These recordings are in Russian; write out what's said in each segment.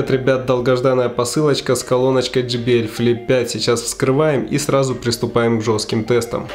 Привет, ребят, долгожданная посылочка с колоночкой JBL Flip 5. Сейчас вскрываем и сразу приступаем к жестким тестам.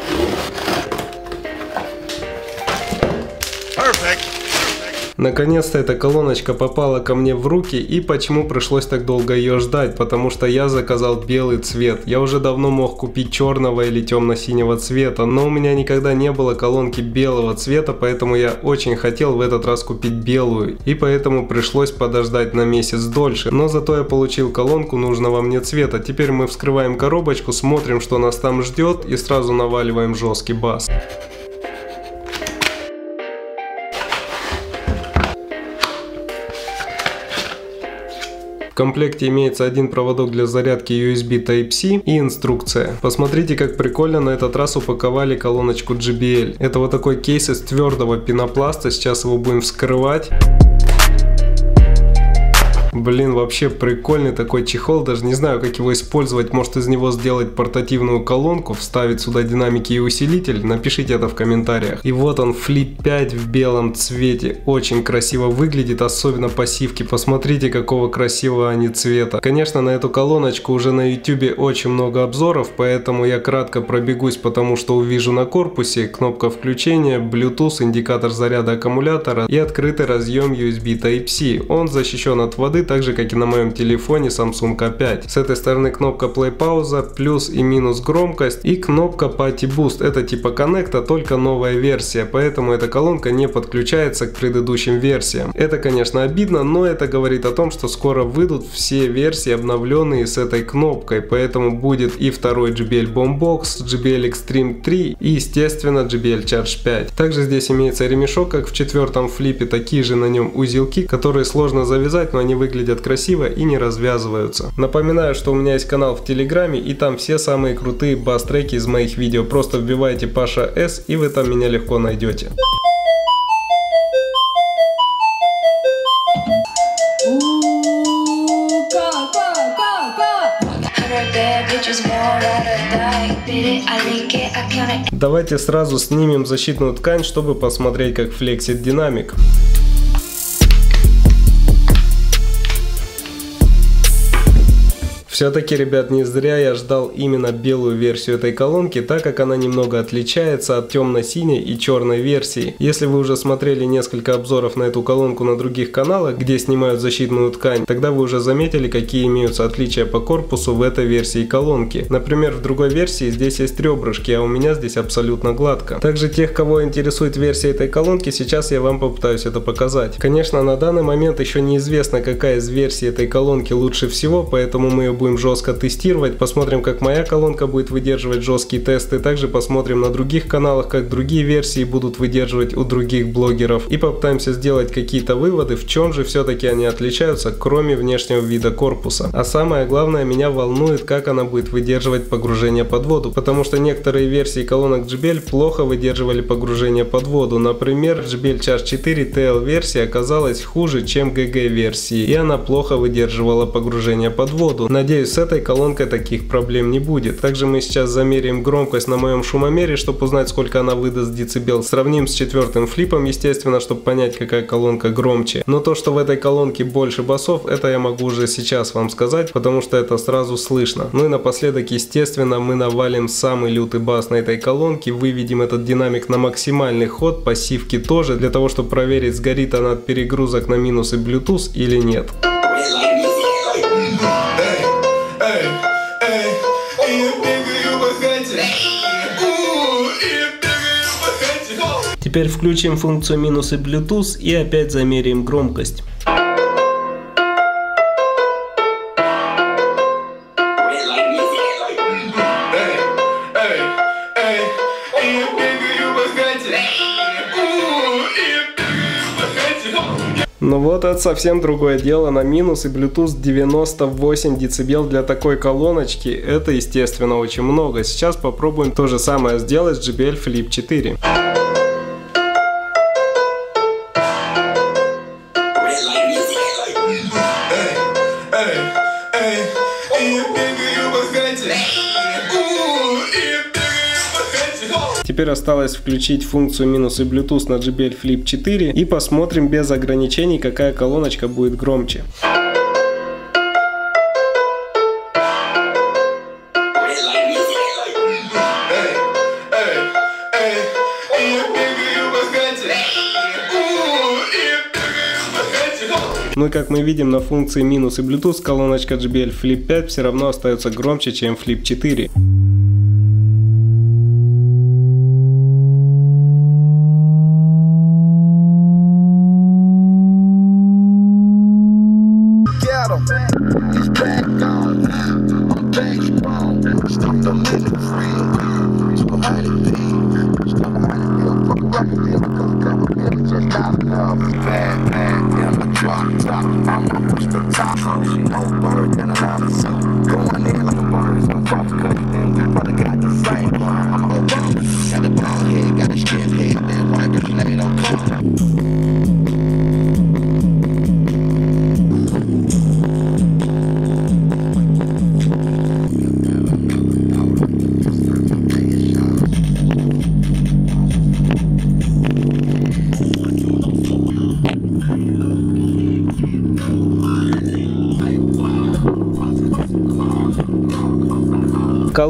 Наконец-то эта колоночка попала ко мне в руки и почему пришлось так долго ее ждать, потому что я заказал белый цвет. Я уже давно мог купить черного или темно-синего цвета, но у меня никогда не было колонки белого цвета, поэтому я очень хотел в этот раз купить белую. И поэтому пришлось подождать на месяц дольше, но зато я получил колонку нужного мне цвета. Теперь мы вскрываем коробочку, смотрим что нас там ждет и сразу наваливаем жесткий бас. Комплекте имеется один проводок для зарядки USB Type-C и инструкция. Посмотрите, как прикольно на этот раз упаковали колоночку JBL. Это вот такой кейс из твердого пенопласта, сейчас его будем вскрывать. Блин, вообще прикольный такой чехол, даже не знаю, как его использовать. Может из него сделать портативную колонку, вставить сюда динамики и усилитель? Напишите это в комментариях. И вот он, Flip 5 в белом цвете. Очень красиво выглядит, особенно пассивки. Посмотрите, какого красивого они цвета. Конечно, на эту колоночку уже на YouTube очень много обзоров, поэтому я кратко пробегусь, потому что увижу на корпусе кнопка включения, Bluetooth, индикатор заряда аккумулятора и открытый разъем USB Type-C. Он защищен от воды, так же как и на моем телефоне Samsung A5. С этой стороны кнопка Play пауза, плюс и минус громкость и кнопка Party Boost. Это типа коннекта, только новая версия, поэтому эта колонка не подключается к предыдущим версиям. Это конечно обидно, но это говорит о том, что скоро выйдут все версии обновленные с этой кнопкой, поэтому будет и второй JBL Boombox, JBL Extreme 3 и естественно JBL Charge 5. Также здесь имеется ремешок, как в четвертом флипе, такие же на нем узелки, которые сложно завязать, но они выглядят выглядят красиво и не развязываются. Напоминаю, что у меня есть канал в Телеграме и там все самые крутые бас-треки из моих видео. Просто вбивайте Паша С и вы там меня легко найдете. Давайте сразу снимем защитную ткань, чтобы посмотреть, как флексит динамик. Все-таки, ребят, не зря я ждал именно белую версию этой колонки, так как она немного отличается от темно-синей и черной версии. Если вы уже смотрели несколько обзоров на эту колонку на других каналах, где снимают защитную ткань, тогда вы уже заметили, какие имеются отличия по корпусу в этой версии колонки. Например, в другой версии здесь есть ребрышки, а у меня здесь абсолютно гладко. Также тех, кого интересует версия этой колонки, сейчас я вам попытаюсь это показать. Конечно, на данный момент еще неизвестно, какая из версий этой колонки лучше всего, поэтому мы ее будем будем жестко тестировать, посмотрим, как моя колонка будет выдерживать жесткие тесты, также посмотрим на других каналах, как другие версии будут выдерживать у других блогеров и попытаемся сделать какие-то выводы, в чем же все-таки они отличаются, кроме внешнего вида корпуса. А самое главное, меня волнует, как она будет выдерживать погружение под воду, потому что некоторые версии колонок JBL плохо выдерживали погружение под воду. Например, JBL Charge 4 TL версия оказалась хуже, чем GG версии, и она плохо выдерживала погружение под воду. Надеюсь, Надеюсь, с этой колонкой таких проблем не будет. Также мы сейчас замеряем громкость на моем шумомере, чтобы узнать, сколько она выдаст децибел. Сравним с четвертым флипом, естественно, чтобы понять, какая колонка громче. Но то, что в этой колонке больше басов, это я могу уже сейчас вам сказать, потому что это сразу слышно. Ну и напоследок, естественно, мы навалим самый лютый бас на этой колонке, выведем этот динамик на максимальный ход, пассивки тоже, для того, чтобы проверить, сгорит она от перегрузок на минусы Bluetooth или нет. Теперь включим функцию минусы Bluetooth и опять замеряем громкость. Ну вот это совсем другое дело. На минус и Bluetooth 98 дБ для такой колоночки. Это естественно очень много. Сейчас попробуем то же самое сделать с JBL Flip 4. Теперь осталось включить функцию минус и Bluetooth на JBL Flip 4 и посмотрим без ограничений, какая колоночка будет громче. Ну и как мы видим на функции минус и Bluetooth колоночка JBL Flip 5 все равно остается громче, чем Flip 4.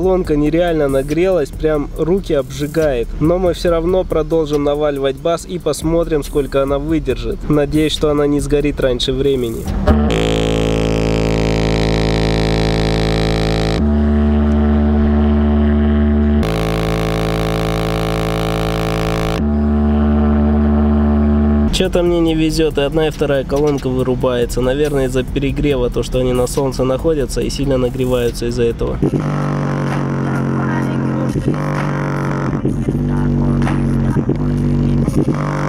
Колонка нереально нагрелась, прям руки обжигает. Но мы все равно продолжим наваливать бас и посмотрим, сколько она выдержит. Надеюсь, что она не сгорит раньше времени. Что-то мне не везет, и одна и вторая колонка вырубается. Наверное, из-за перегрева, то, что они на солнце находятся и сильно нагреваются из-за этого. Thank you.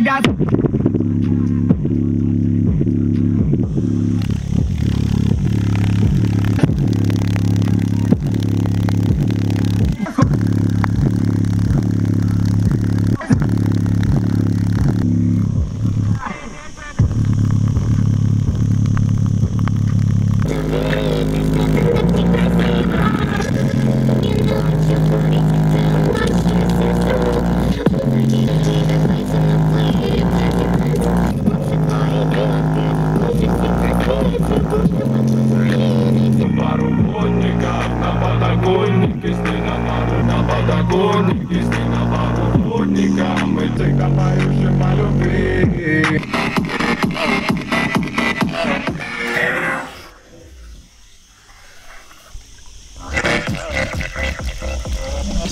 I got. Uh -huh.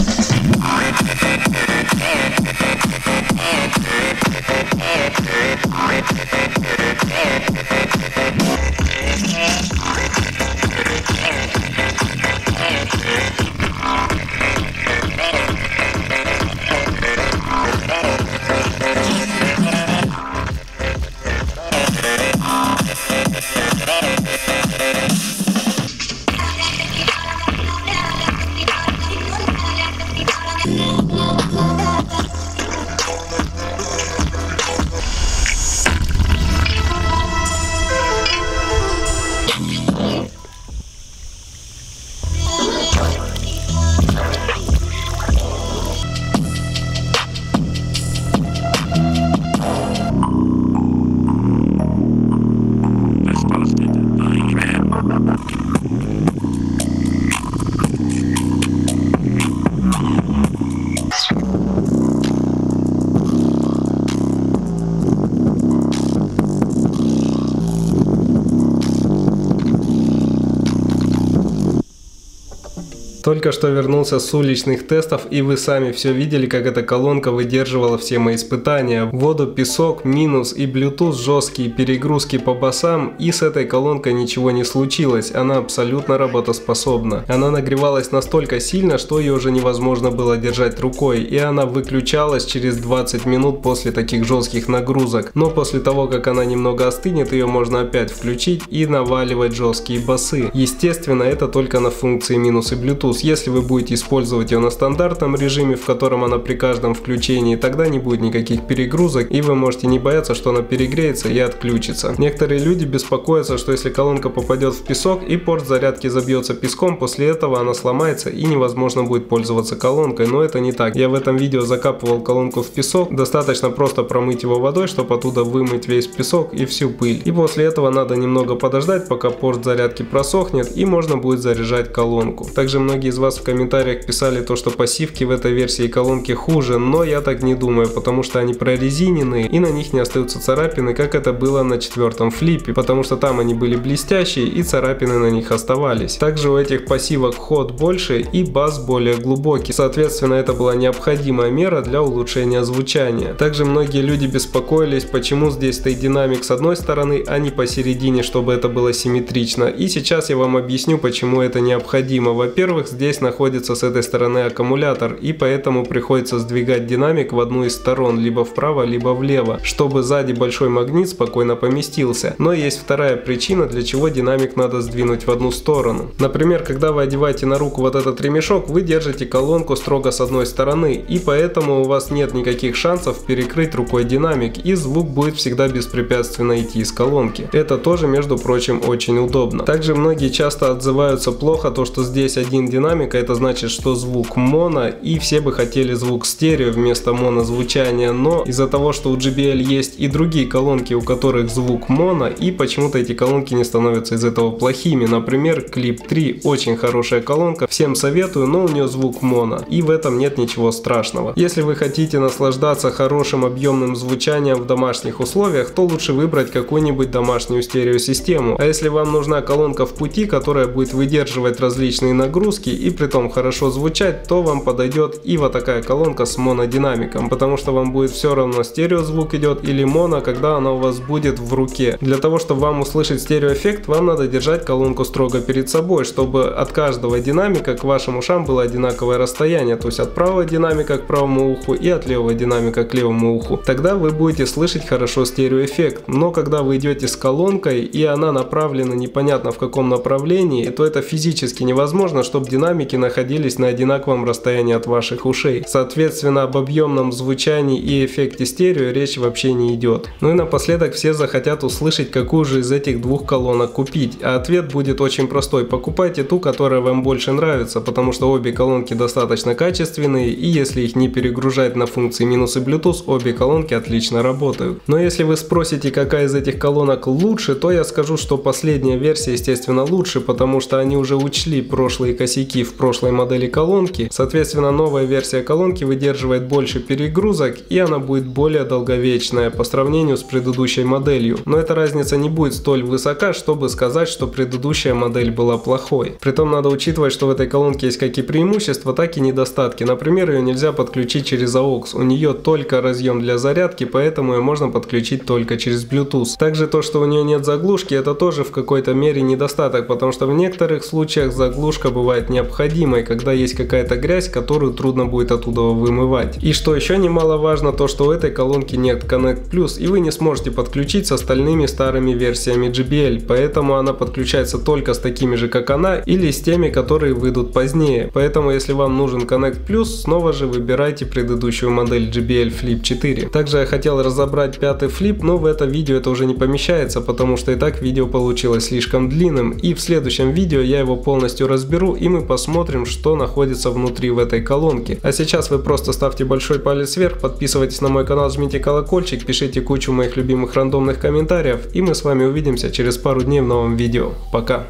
Только что вернулся с уличных тестов и вы сами все видели, как эта колонка выдерживала все мои испытания. Воду, песок, минус и Bluetooth жесткие перегрузки по басам и с этой колонкой ничего не случилось. Она абсолютно работоспособна. Она нагревалась настолько сильно, что ее уже невозможно было держать рукой и она выключалась через 20 минут после таких жестких нагрузок. Но после того, как она немного остынет, ее можно опять включить и наваливать жесткие басы. Естественно, это только на функции минус и Bluetooth. Если вы будете использовать ее на стандартном режиме, в котором она при каждом включении, тогда не будет никаких перегрузок и вы можете не бояться, что она перегреется и отключится. Некоторые люди беспокоятся, что если колонка попадет в песок и порт зарядки забьется песком, после этого она сломается и невозможно будет пользоваться колонкой, но это не так. Я в этом видео закапывал колонку в песок, достаточно просто промыть его водой, чтобы оттуда вымыть весь песок и всю пыль. И после этого надо немного подождать, пока порт зарядки просохнет и можно будет заряжать колонку. Также многие вас в комментариях писали то, что пассивки в этой версии колонки хуже, но я так не думаю, потому что они прорезиненные и на них не остаются царапины, как это было на четвертом флипе, потому что там они были блестящие и царапины на них оставались. Также у этих пассивок ход больше и бас более глубокий, соответственно это была необходимая мера для улучшения звучания. Также многие люди беспокоились, почему здесь стоит динамик с одной стороны, а не посередине, чтобы это было симметрично. И сейчас я вам объясню, почему это необходимо. Во-первых, здесь находится с этой стороны аккумулятор, и поэтому приходится сдвигать динамик в одну из сторон, либо вправо, либо влево, чтобы сзади большой магнит спокойно поместился. Но есть вторая причина, для чего динамик надо сдвинуть в одну сторону. Например, когда вы одеваете на руку вот этот ремешок, вы держите колонку строго с одной стороны, и поэтому у вас нет никаких шансов перекрыть рукой динамик, и звук будет всегда беспрепятственно идти из колонки. Это тоже, между прочим, очень удобно. Также многие часто отзываются плохо то, что здесь один динамик динамика, это значит, что звук моно, и все бы хотели звук стерео вместо монозвучания, но из-за того, что у JBL есть и другие колонки, у которых звук моно, и почему-то эти колонки не становятся из этого плохими. Например, Clip 3 очень хорошая колонка, всем советую, но у нее звук моно, и в этом нет ничего страшного. Если вы хотите наслаждаться хорошим объемным звучанием в домашних условиях, то лучше выбрать какую-нибудь домашнюю стереосистему. А если вам нужна колонка в пути, которая будет выдерживать различные нагрузки и при том хорошо звучать, то вам подойдет и вот такая колонка с монодинамиком, потому что вам будет все равно стереозвук идет или моно, когда она у вас будет в руке. Для того, чтобы вам услышать стереоэффект, вам надо держать колонку строго перед собой, чтобы от каждого динамика к вашим ушам было одинаковое расстояние, то есть от правого динамика к правому уху и от левого динамика к левому уху. Тогда вы будете слышать хорошо стереоэффект, но когда вы идете с колонкой и она направлена непонятно в каком направлении, то это физически невозможно, чтобы динамик динамики находились на одинаковом расстоянии от ваших ушей. Соответственно, об объемном звучании и эффекте стерео речь вообще не идет. Ну и напоследок все захотят услышать, какую же из этих двух колонок купить. А ответ будет очень простой. Покупайте ту, которая вам больше нравится, потому что обе колонки достаточно качественные, и если их не перегружать на функции минус и Bluetooth, обе колонки отлично работают. Но если вы спросите, какая из этих колонок лучше, то я скажу, что последняя версия, естественно, лучше, потому что они уже учли прошлые косяки в прошлой модели колонки. Соответственно, новая версия колонки выдерживает больше перегрузок и она будет более долговечная по сравнению с предыдущей моделью. Но эта разница не будет столь высока, чтобы сказать, что предыдущая модель была плохой. Притом надо учитывать, что в этой колонке есть как и преимущества, так и недостатки. Например, ее нельзя подключить через AUX. У нее только разъем для зарядки, поэтому ее можно подключить только через Bluetooth. Также то, что у нее нет заглушки, это тоже в какой-то мере недостаток, потому что в некоторых случаях заглушка бывает необходима необходимой, когда есть какая-то грязь, которую трудно будет оттуда вымывать. И что еще немаловажно, то что у этой колонки нет Connect Plus, и вы не сможете подключить с остальными старыми версиями JBL, поэтому она подключается только с такими же, как она, или с теми, которые выйдут позднее. Поэтому, если вам нужен Connect Plus, снова же выбирайте предыдущую модель JBL Flip 4. Также я хотел разобрать пятый флип, но в это видео это уже не помещается, потому что и так видео получилось слишком длинным, и в следующем видео я его полностью разберу, и мы посмотрим посмотрим, что находится внутри в этой колонке. А сейчас вы просто ставьте большой палец вверх, подписывайтесь на мой канал, жмите колокольчик, пишите кучу моих любимых рандомных комментариев, и мы с вами увидимся через пару дней в новом видео. Пока!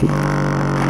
my.